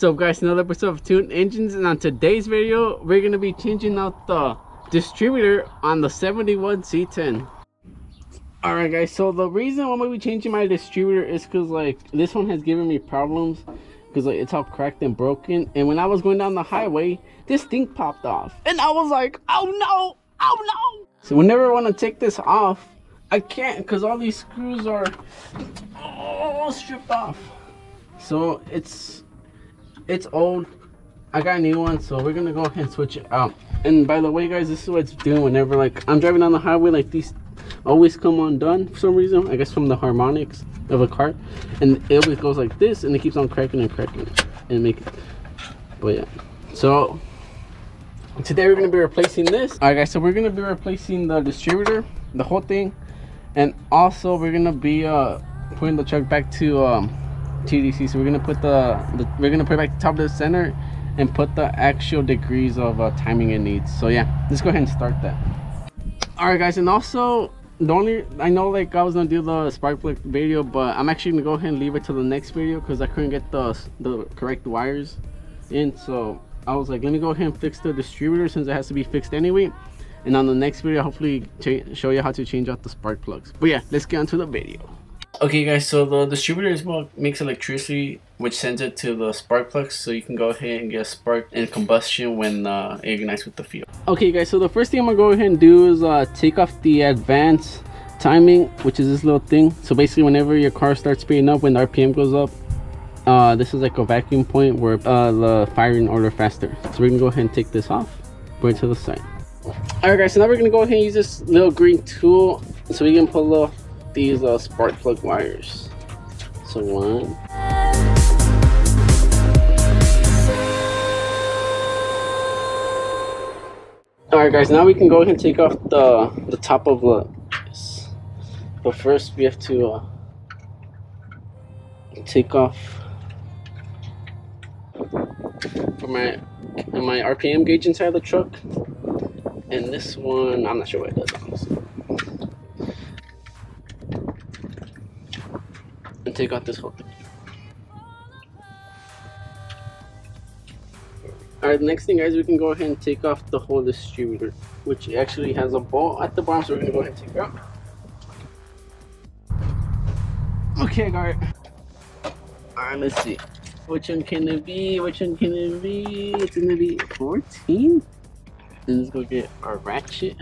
What's up guys, another episode of Tuned Engines and on today's video we're going to be changing out the distributor on the 71C10. Alright guys, so the reason why I'm going to be changing my distributor is because like this one has given me problems because like it's all cracked and broken and when I was going down the highway this thing popped off and I was like oh no, oh no. So whenever I want to take this off I can't because all these screws are all stripped off. So it's it's old. I got a new one, so we're gonna go ahead and switch it out. And by the way, guys, this is what it's doing whenever like I'm driving on the highway. Like these always come undone for some reason. I guess from the harmonics of a car, and it always goes like this, and it keeps on cracking and cracking and making. But yeah, so today we're gonna be replacing this. All right, guys, so we're gonna be replacing the distributor, the whole thing, and also we're gonna be uh putting the truck back to um TDC. So we're gonna put the, the we're gonna put it back to top of the center and put the actual degrees of uh, timing it needs. So yeah, let's go ahead and start that. All right, guys, and also the only I know like I was gonna do the spark plug video, but I'm actually gonna go ahead and leave it to the next video because I couldn't get the the correct wires in. So I was like, let me go ahead and fix the distributor since it has to be fixed anyway. And on the next video, hopefully show you how to change out the spark plugs. But yeah, let's get onto the video. Okay guys, so the distributor is what makes electricity which sends it to the spark plugs so you can go ahead and get spark and combustion when uh, it ignites with the fuel. Okay guys, so the first thing I'm gonna go ahead and do is uh, take off the advanced timing which is this little thing. So basically whenever your car starts speeding up when the RPM goes up uh, this is like a vacuum point where uh, the firing order faster. So we're gonna go ahead and take this off, bring it to the side. Alright guys, so now we're gonna go ahead and use this little green tool so we can pull off these uh, spark plug wires. So one. Alright guys, now we can go ahead and take off the, the top of the. But first we have to uh, take off for my my RPM gauge inside the truck. And this one, I'm not sure what it does honestly. Take out this whole thing. Alright, next thing guys, we can go ahead and take off the whole distributor, which actually has a bolt at the bottom, so we're gonna go ahead and take it out. Okay, guys. Alright, let's see. Which one can it be? Which one can it be? It's gonna be 14. Then let's go get our ratchet.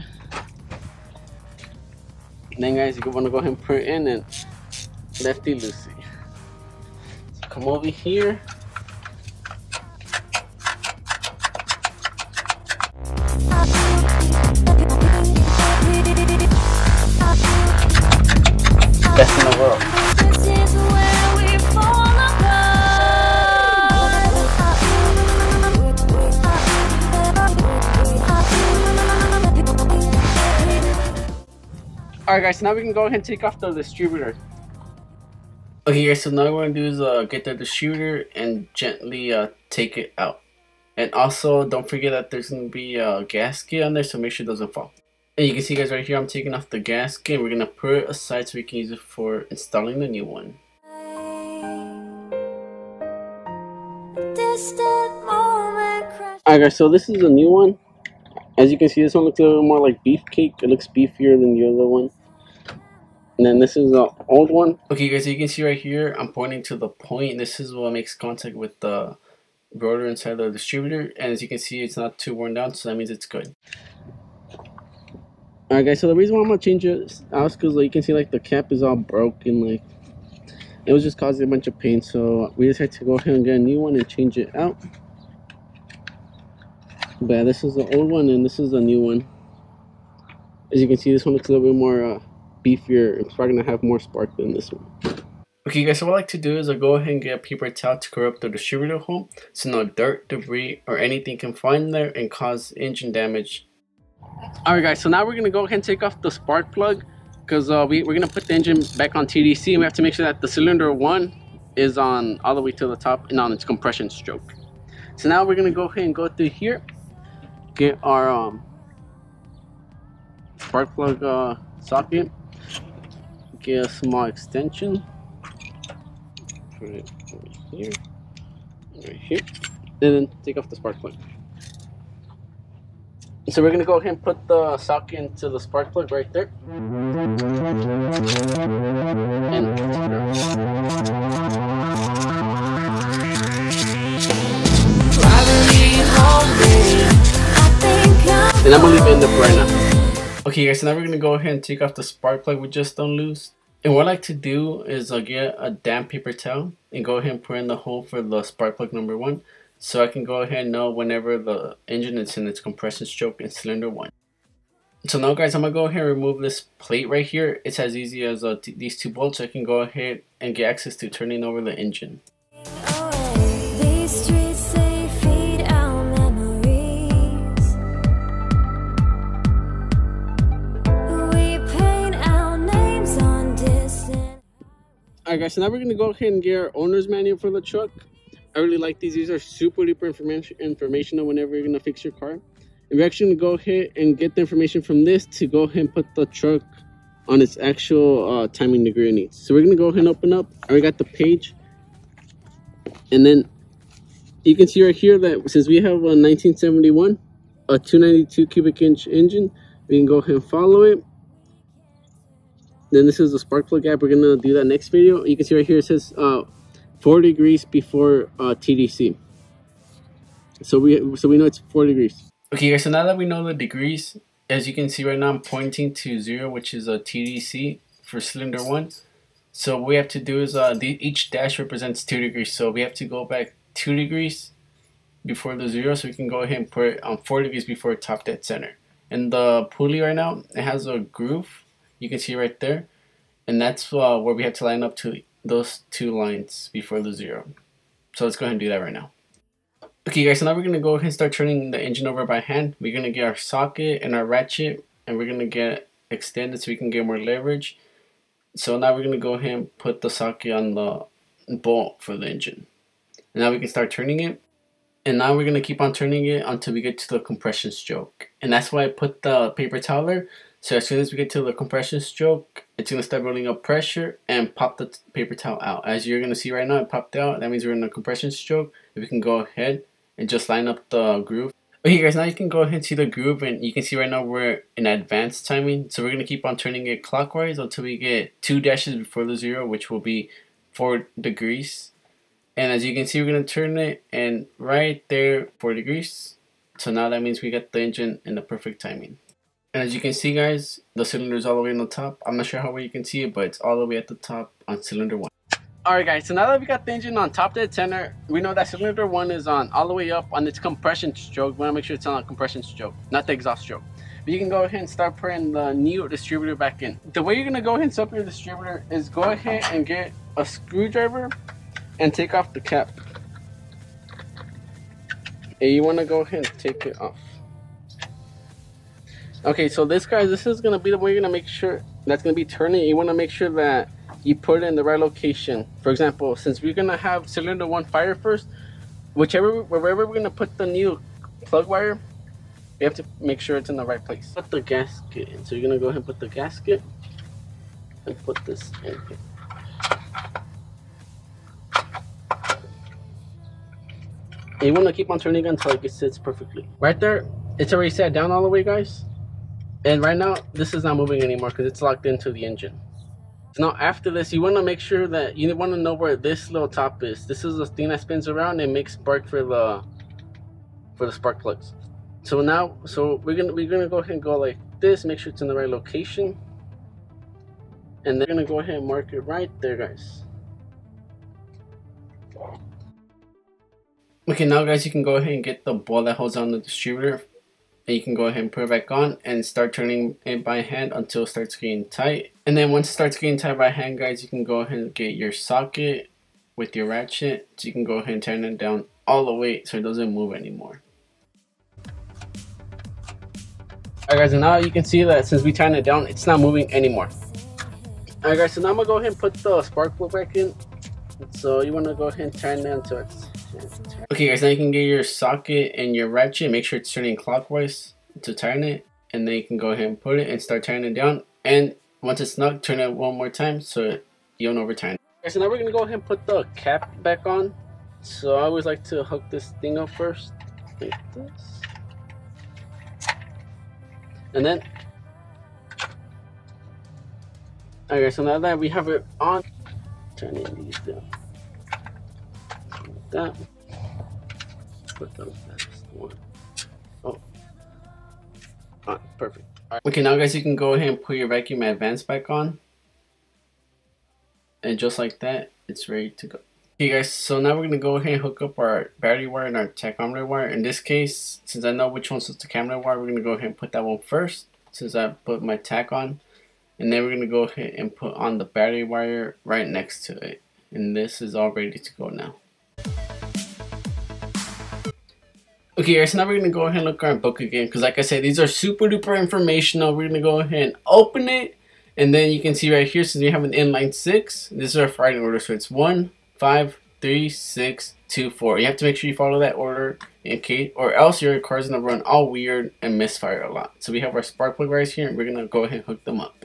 And then guys, you wanna go ahead and put in and Lefty Lucy. So come over here. Best in the world. Alright guys, so now we can go ahead and take off the distributor. Okay guys, so now what we're gonna do is uh, get the shooter and gently uh, take it out. And also, don't forget that there's gonna be a gasket on there, so make sure it doesn't fall. And you can see guys right here, I'm taking off the gasket. We're gonna put it aside so we can use it for installing the new one. Alright guys, so this is a new one. As you can see, this one looks a little more like beefcake. It looks beefier than the other one. And then this is the old one. Okay guys, so you can see right here, I'm pointing to the point. This is what makes contact with the rotor inside the distributor. And as you can see, it's not too worn down, so that means it's good. Alright guys, so the reason why I'm going to change it out is because like, you can see like the cap is all broken. Like It was just causing a bunch of pain. So we just had to go ahead and get a new one and change it out. But yeah, this is the old one and this is the new one. As you can see, this one looks a little bit more uh, beefier. It's probably gonna have more spark than this one. Okay guys, so what I like to do is I go ahead and get a paper towel to cover up the distributor hole so no dirt, debris, or anything can find there and cause engine damage. Alright guys, so now we're gonna go ahead and take off the spark plug because uh, we, we're gonna put the engine back on TDC and we have to make sure that the cylinder one is on all the way to the top and on its compression stroke. So now we're gonna go ahead and go through here, get our um, spark plug uh, socket get a small extension put it over here right here, and then take off the spark plug. So we're gonna go ahead and put the socket into the spark plug right there. And I'm gonna leave it in right now. Okay guys, so now we're gonna go ahead and take off the spark plug we just unloosed. And what I like to do is I'll get a damp paper towel and go ahead and put in the hole for the spark plug number one so I can go ahead and know whenever the engine is in its compression stroke in cylinder 1. So now guys, I'm to go ahead and remove this plate right here. It's as easy as uh, these two bolts so I can go ahead and get access to turning over the engine. Guys, so now we're going to go ahead and get our owner's manual for the truck. I really like these. These are super duper information informational whenever you're gonna fix your car. And we're actually gonna go ahead and get the information from this to go ahead and put the truck on its actual uh, timing degree needs. So we're gonna go ahead and open up. I already got the page, and then you can see right here that since we have a 1971, a 292 cubic inch engine, we can go ahead and follow it. Then this is the spark plug gap. We're gonna do that next video. You can see right here it says uh, four degrees before uh, TDC. So we so we know it's four degrees. Okay, guys. So now that we know the degrees, as you can see right now, I'm pointing to zero, which is a TDC for cylinder one. So what we have to do is uh, the, each dash represents two degrees. So we have to go back two degrees before the zero, so we can go ahead and put it on four degrees before top dead center. And the pulley right now, it has a groove. You can see right there, and that's uh, where we have to line up to those two lines before the zero. So let's go ahead and do that right now. Okay guys, so now we're to go ahead and start turning the engine over by hand. We're to get our socket and our ratchet and we're to get extended so we can get more leverage. So now we're to go ahead and put the socket on the bolt for the engine. And now we can start turning it. And now we're to keep on turning it until we get to the compression stroke. And that's why I put the paper toweler so as soon as we get to the compression stroke, it's going to start building up pressure and pop the paper towel out. As you're going to see right now, it popped out. That means we're in a compression stroke. We can go ahead and just line up the groove. Okay guys, now you can go ahead and see the groove and you can see right now we're in advanced timing. So we're going to keep on turning it clockwise until we get two dashes before the zero, which will be four degrees. And as you can see, we're going to turn it and right there, four degrees. So now that means we got the engine in the perfect timing. And as you can see guys, the cylinder is all the way on the top. I'm not sure how well you can see it, but it's all the way at the top on cylinder 1. Alright guys, so now that we got the engine on top dead center, we know that cylinder 1 is on all the way up on its compression stroke. We want to make sure it's on a compression stroke, not the exhaust stroke. But you can go ahead and start putting the new distributor back in. The way you're going to go ahead and set your distributor is go ahead and get a screwdriver and take off the cap. And you want to go ahead and take it off. Okay, so this guys, this is gonna be the way you're gonna make sure that's gonna be turning. You wanna make sure that you put it in the right location. For example, since we're gonna have cylinder one fire first, whichever wherever we're gonna put the new plug wire, we have to make sure it's in the right place. Put the gasket in. So you're gonna go ahead and put the gasket and put this in here. You want to keep on turning until it sits perfectly. Right there, it's already set down all the way, guys. And right now, this is not moving anymore because it's locked into the engine. Now after this, you want to make sure that you want to know where this little top is. This is the thing that spins around and makes spark for the for the spark plugs. So now, so we're gonna we're gonna go ahead and go like this. Make sure it's in the right location, and then we're gonna go ahead and mark it right there, guys. Okay, now guys, you can go ahead and get the ball that holds on the distributor and you can go ahead and put it back on and start turning it by hand until it starts getting tight. And then once it starts getting tight by hand, guys, you can go ahead and get your socket with your ratchet. So you can go ahead and turn it down all the way so it doesn't move anymore. Alright guys, and now you can see that since we turned it down, it's not moving anymore. Alright guys, so now I'm to go ahead and put the spark plug back in. So you want to go ahead and turn it until it's Okay guys, now you can get your socket and your ratchet. Make sure it's turning clockwise to turn it. And then you can go ahead and put it and start turning it down. And once it's snug, turn it one more time so you don't overturn it. Okay, so now we're going to go ahead and put the cap back on. So I always like to hook this thing up first, like this. And then, okay, so now that we have it on, turning these down. Like that. Put the last one. Oh. Perfect. Okay, now guys, you can go ahead and put your vacuum advance back on. And just like that, it's ready to go. Okay guys, so now we're going to go ahead and hook up our battery wire and our tachometer wire. In this case, since I know which one's the camera wire, we're going to go ahead and put that one first. Since I put my tack on. And then we're going to go ahead and put on the battery wire right next to it. And this is all ready to go now. Okay guys, so now we're going to go ahead and look at our book again. Because like I said, these are super duper informational. We're going to go ahead and open it. And then you can see right here, since we have an inline 6, this is our firing order. So it's 1, 5, 3, 6, 2, 4. You have to make sure you follow that order in case, or else your car's going to run all weird and misfire a lot. So we have our spark plug wires here, and we're going to go ahead and hook them up.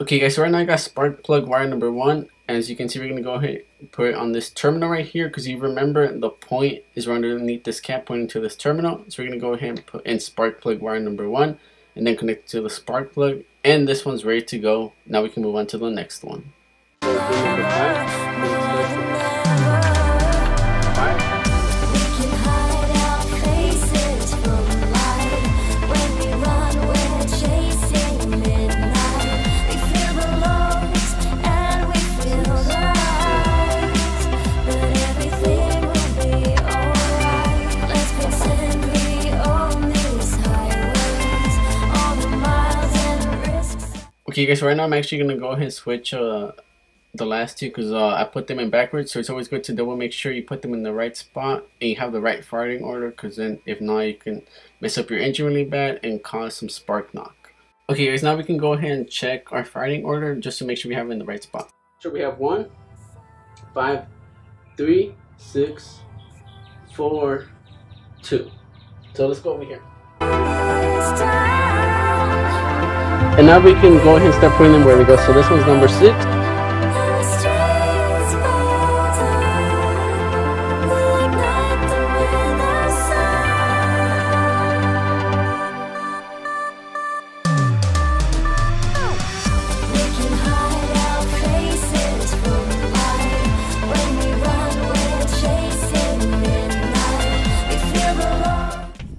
Okay guys, so right now I got spark plug wire number 1. As you can see, we're to go ahead and put it on this terminal right here, because you remember the point is right underneath this cap pointing to this terminal. So we're to go ahead and put in spark plug wire number 1, and then connect to the spark plug. And this one's ready to go. Now we can move on to the next one. Okay guys, right now I'm actually going to go ahead and switch uh, the last two because uh, I put them in backwards. So it's always good to double make sure you put them in the right spot and you have the right firing order because then if not you can mess up your engine really bad and cause some spark knock. Okay guys, now we can go ahead and check our firing order just to make sure we have it in the right spot. So we have one, five, three, six, four, two. So let's go over here. Now we can go ahead and start putting them where we go. So this one's number six.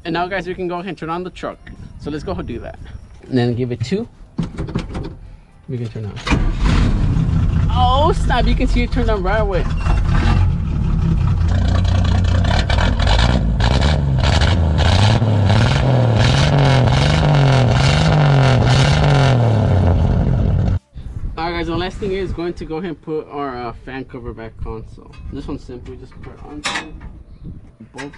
And now guys, we can go ahead and turn on the truck. So let's go ahead and do that and then give it two. We can turn on. Oh snap! You can see it turn on right away. Alright guys, the last thing is going to go ahead and put our uh, fan cover back on. So this one's simple, just put it on, bolt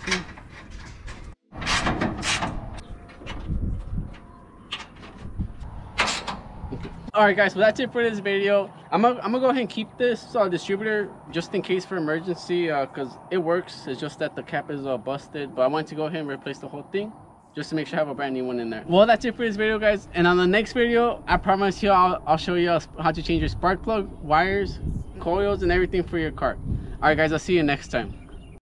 all right guys so that's it for this video. I'm gonna, I'm go ahead and keep this uh, distributor just in case for emergency because uh, it works. It's just that the cap is uh, busted but i want to go ahead and replace the whole thing just to make sure i have a brand new one in there. Well that's it for this video guys and on the next video i promise you i'll, I'll show you how to change your spark plug wires coils and everything for your car. All right guys i'll see you next time